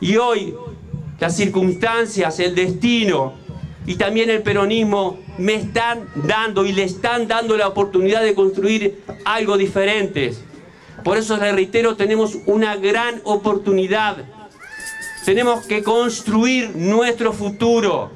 Y hoy las circunstancias, el destino y también el peronismo me están dando y le están dando la oportunidad de construir algo diferente. Por eso les reitero, tenemos una gran oportunidad. Tenemos que construir nuestro futuro.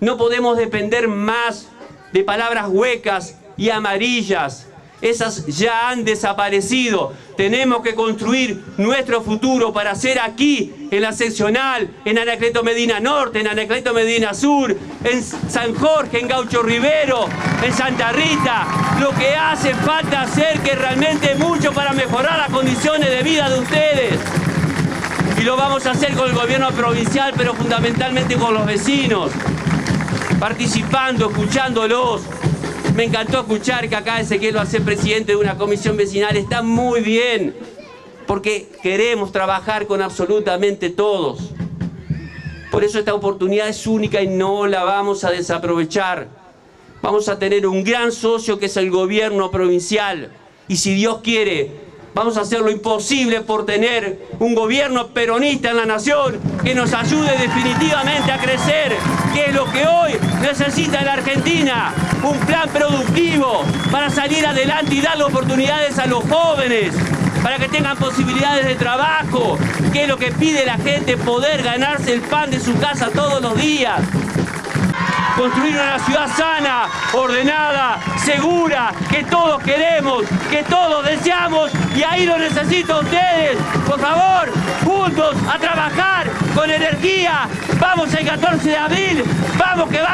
No podemos depender más de palabras huecas y amarillas esas ya han desaparecido. Tenemos que construir nuestro futuro para hacer aquí, en la seccional, en Anacleto Medina Norte, en Anacleto Medina Sur, en San Jorge, en Gaucho Rivero, en Santa Rita, lo que hace falta hacer que realmente mucho para mejorar las condiciones de vida de ustedes. Y lo vamos a hacer con el gobierno provincial, pero fundamentalmente con los vecinos, participando, escuchándolos, me encantó escuchar que acá Ezequiel va a ser presidente de una comisión vecinal. Está muy bien, porque queremos trabajar con absolutamente todos. Por eso esta oportunidad es única y no la vamos a desaprovechar. Vamos a tener un gran socio que es el gobierno provincial. Y si Dios quiere, Vamos a hacer lo imposible por tener un gobierno peronista en la nación que nos ayude definitivamente a crecer, que es lo que hoy necesita la Argentina. Un plan productivo para salir adelante y dar oportunidades a los jóvenes, para que tengan posibilidades de trabajo, que es lo que pide la gente, poder ganarse el pan de su casa todos los días construir una ciudad sana, ordenada, segura, que todos queremos, que todos deseamos y ahí lo necesito ustedes. Por favor, juntos a trabajar con energía. Vamos el 14 de abril, vamos que vamos